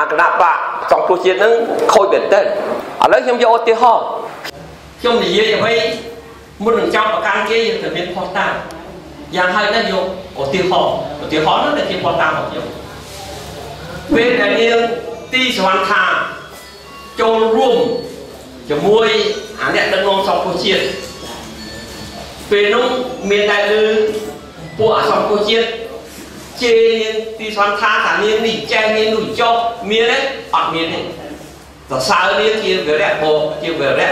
អាគណៈបកសង្គ្រោះជាតិនឹងខូចមែនទែនឥឡូវខ្ញុំយកឧទាហរណ៍ខ្ញុំនិយាយអ្វីមុននឹងចាប់ប្រកាន់គេយើងត្រូវមានផុសតាមយ៉ាងហើយណាស់យកឧទាហរណ៍ឧទាហរណ៍នោះតែជាផុសតាមរបស់ខ្ញុំពេលដែលនាងទីសវណ្ណថាចូលរួមជាមួយអាអ្នកដឹកនាំសង្គ្រោះជាតិពេលនោះមានតែលើពួកអសង្គ្រោះជាតិ ជេរនាងទីសន្តានថានាងនេះចេះនាងនោះចុះមានទេអត់មានទេសរសើរនាងជាវិរៈបោជាវិរៈ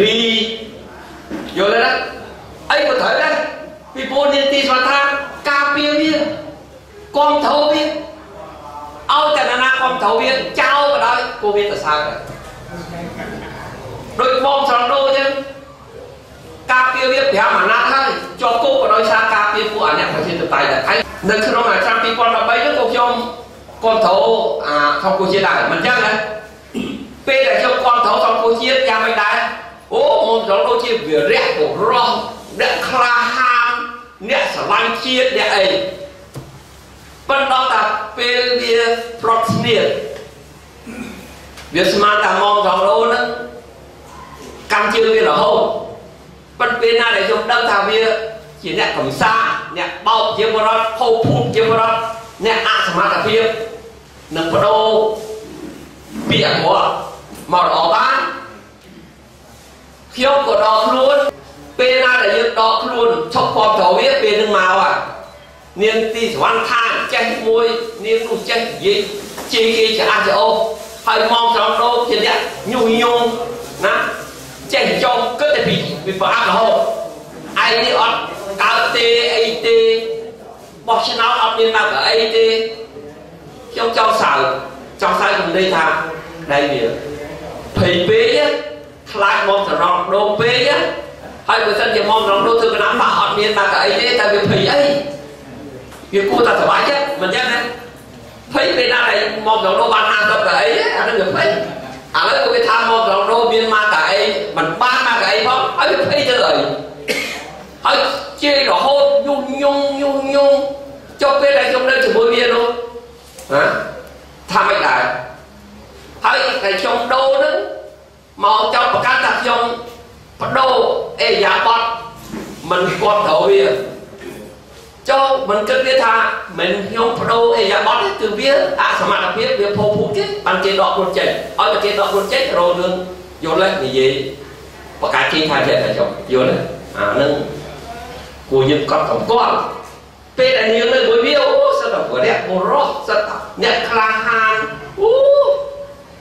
រីយល់ទេណាអីក៏ត្រូវដែរពីព្រោះនាងទីសន្តានការពារវាគាំទ្រវាឲ្យតែណាគាំទ្រវាចោលក៏ដោយគួរវាសរសើរដែរដូចបងស្រង់ដូរចឹង ការពារវា5អាណត្តិហើយជាប់គុកក៏ដោយសារការពារពួកអាអ្នកប្រជាធិបតេយ្យដែរនៅក្នុងឆ្នាំ2013នោះក៏ខ្ញុំគ្រប់គ្រងអាសង្គមជាតិដែរមិនចឹងណាពេលដែលខ្ញុំគ្រប់គ្រងសង្គមជាតិយ៉ាងមិនដែរអូមកដល់ដូចជាវិរៈបុរសអ្នកក្លាហានអ្នកស្រឡាញ់ជាតិអ្នកអីប៉ុន្តែតែពេលវាប្រត់ស្នៀតវាស្មានតែមកដល់លោហ្នឹងកម្មជឿវារហូត ប៉ុន្តែពេលណាដែលខ្ញុំដឹងថាវាជាអ្នកកំសាអ្នកបោកជាបរដ្ឋហូបភូតជាបរដ្ឋអ្នកអសមត្ថភាពនឹងបដូរពីអក្រក់មកល្អបានខ្ញុំក៏ដកខ្លួនពេលណាដែលយើងដកខ្លួនឈប់គ្រប់ត្រូវវាពេលនឹងមកអានាងទីសវណ្ណខានចេះមួយនាងនោះចេះនិយាយជេរគេឆ្អាស់ច្អូហើយមកត្រង់ដោជាអ្នកញុះញង់ណាចេះចង់គិតតែពីពី ប្រអាប់រហូតឯនេះអត់កើតទេអីទេបោះឆ្នោតអត់មានមកអីទេខ្ញុំចង់សើចង់សើខ្ញុំនិយាយថាដៃវាភ័យពេកខ្លាចមកត្រង់ដូងពេកហើយបើសិនជាមកត្រង់ដូងធ្វើកណាបាក់អត់មានមកអីទេតែវាភ័យអីវាគួរតែសុបាយចិត្តមិនចឹងណាភ័យពេលណាដែលមកត្រង់ដូងបាន50កៅអីអានឹងវាភ័យឥឡូវគេថាមកត្រង់ដូងមានមកកៅអីមិនបាន ភ័យទៅអីហើយជេររហូតញុះញង់ញុះញង់ចុះពេលដែលខ្ញុំនៅជាមួយវានោះណាថាមិនដែរហើយតែខ្ញុំដូរនឹងមកចោតប្រកាសថាខ្ញុំបដូរអេយ៉ាបតមិនគាត់ត្រូវវាចូលមិនគិតវាថាមិនខ្ញុំបដូរអេយ៉ាបតគឺវាអសមត្ថភាពវាផុសភូគេបានគេដកខ្លួនចេញឲ្យតែគេដកខ្លួនចេញរោរឿងយល់ទេនិយាយ បកាជិញថាចេះតែចុះយល់ទេអានឹងគួរយើងកត់សម្គាល់ពេលដែលនាងនៅមួយវាអូសិតតែវរៈបុរសសិតតែអ្នកក្លាហានអូ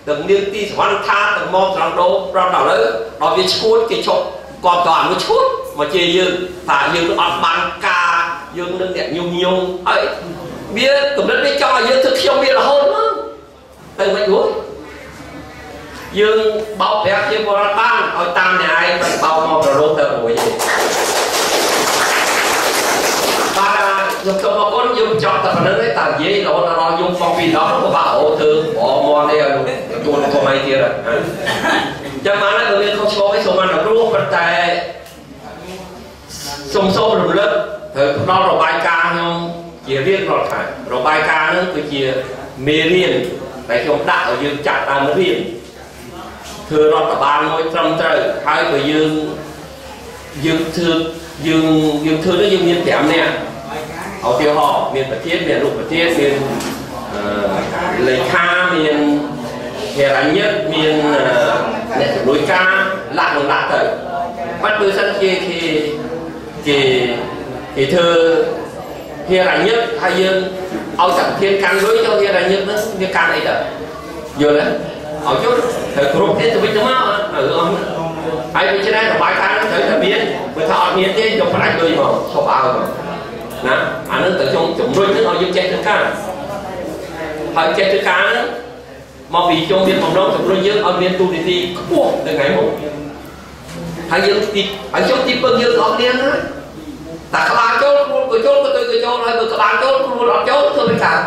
ទាំងនាងទីសវណ្ណថាទាំងមកត្រង់ដោប្រត់ដល់ឥឡូវដល់វាឈួតគេឈប់គាត់ក៏អានោះឈួតមកជាយើងថាយើងអត់បានការយើងនឹងអ្នកញុះញង់ហើយវាកម្រិតវាចង់ឲ្យយើងធ្វើខ្ញុំវារហូតមកទៅមិនរួចយើងបោកប្រាក់ជាបរិបទបាន ឲ្យតាមអ្នកឯងមិនបោកមកប្រឡូកទៅរួចទេបាទខ្ញុំសូមអរគុណយើងចប់តែប៉ុណ្្នឹងទេតែនិយាយរហូតដល់យើងបងពីដល់ក៏បាក់អូធ្វើអមមនេះឲ្យជួនកុំអីទៀតចាំបានហើយមានខុសឆ្គងអីសូមអនុគ្រោះប៉ុន្តែសូមសូមរំលឹកត្រូវផ្ដល់របាយការណ៍ខ្ញុំជារៀងរាល់ថ្ងៃរបាយការណ៍នឹងគឺជាមេរៀនដែលខ្ញុំដាក់ឲ្យយើងចាត់ដើមរៀន ធ្វើរដ្ឋបាលមួយត្រឹមត្រូវហើយបើយើងយើងធ្វើយើងយើងធ្វើនេះយើងមាន5នាក់ឧទាហរណ៍មានប្រធានមានអនុប្រធានមានលេខាមានហេរញ្ញិតមានអ្នកជំនួយការលាក់នឹងលាក់ទៅបាត់បើសិនជាគេគេគេធ្វើហេរញ្ញិតហើយយើងឲ្យសង្ឃានកាន់លុយចុះហេរញ្ញិតហ្នឹងវាកាន់អីទៅយល់ទេ ឲ្យយល់ត្រូវគ្រប់គ្នាទៅវិញទៅមកអឺអស់ហើយដូច្នេះរបាយការណ៍ត្រូវតែមានបើថាអត់មានទេយកប្រាច់លុយមកឈប់ឲ្យមកណាអានឹងទៅខ្ញុំជំរុញនឹងឲ្យយើងចេះធ្វើការហើយចេះធ្វើការហ្នឹងមកពីជុំមានបំណងជំរុញយើងឲ្យមានទូនីតិខ្ពស់នៅថ្ងៃមុខហើយយើងទីហើយខ្ញុំទីពឹងយើងអស់គ្នាណាតែក្បាលចូលខ្លួនក៏ចូលក៏ទៅក៏ចូលហើយបើក្បាលចូលខ្លួនអត់ចូលធ្វើមិនកើត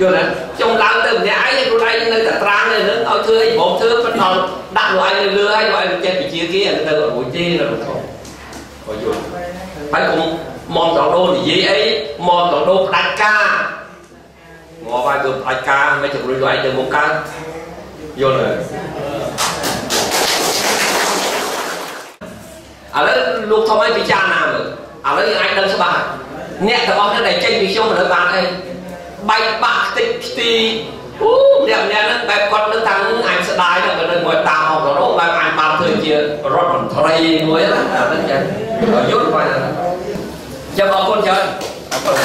យល់ទេខ្ញុំឡើងទៅម្នាក់ឯងខ្លួនឯងនៅតែត្រាំនៅនឹងឲ្យធ្វើអីបងធ្វើប៉ុន្តែដាក់ខ្លួនឯងនៅលើហើយឲ្យចេះវិជាគេទៅរួចទេនៅធំក៏យល់ហើយកុំមកដល់ដូរនិយាយអីមកដល់ដូរផ្ដាច់ការមកវាយទៅផ្លាច់ការមិនជំរុញឲ្យទៅមុខកើតយល់ទេឥឡូវលោកធំឲ្យពិចារណាមើលឥឡូវយើងអាចដឹងច្បាស់អ្នកទាំងអស់គ្នាដែលចេញពីខ្ញុំឥឡូវបានអី បែកបាក់ខ្ទេចខ្ទីអូអ្នកម្នាក់ហ្នឹងបែបគាត់នឹងថាអញស្ដាយហ្នឹងនៅមួយតាមអស់រោបែបអញបានធ្វើជារដ្ឋមន្ត្រីមួយណាអាហ្នឹងចឹងយល់បាទចាំអរគុណច្រើនអរគុណ